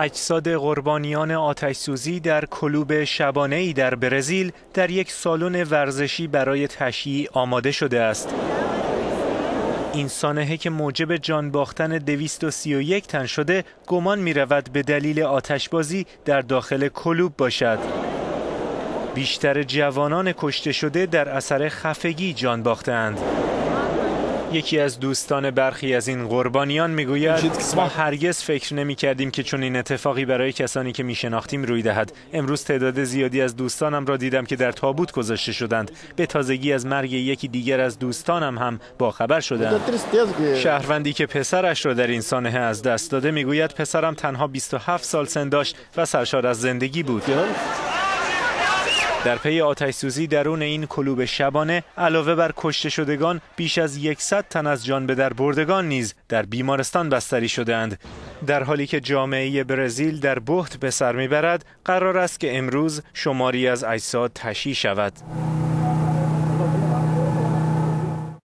اجساد قربانیان آتش سوزی در کلوب شبانه ای در برزیل در یک سالن ورزشی برای تشییع آماده شده است. این سانحه که موجب جان باختن 231 تن شده گمان می رود به دلیل آتشبازی در داخل کلوب باشد. بیشتر جوانان کشته شده در اثر خفگی جان باختند. یکی از دوستان برخی از این قربانیان می‌گوید ما هرگز فکر نمی کردیم که چون این اتفاقی برای کسانی که می شناختیم روی دهد. امروز تعداد زیادی از دوستانم را دیدم که در تابوت گذاشته شدند. به تازگی از مرگ یکی دیگر از دوستانم هم با خبر شدند شهروندی که پسرش را در این سانحه از دست داده می‌گوید پسرم تنها 27 سال سن داشت و سرشار از زندگی بود. در پی آتش سوزی درون این کلوب شبانه علاوه بر کشته شدگان بیش از 100 تن از جان به در بردگان نیز در بیمارستان بستری شدهاند. در حالی که جامعه برزیل در بحت به سر می‌برد قرار است که امروز شماری از اجساد تشییع شود.